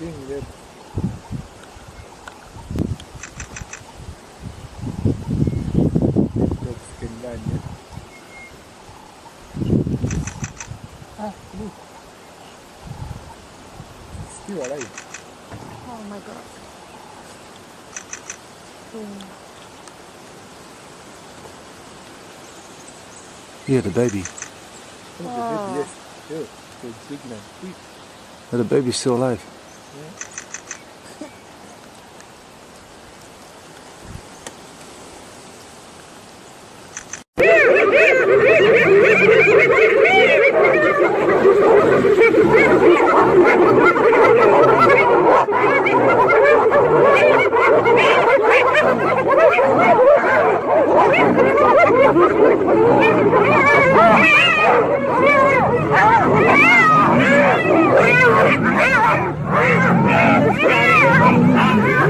วิ่งเร็วจบสกินได้เนี่ย Ah, look. Still alive. Oh my god. Mm. Yeah, the baby. Oh, the Oh. baby, yes. Yeah, the big man. Quick. Oh, the baby's still alive. Ah! Ah!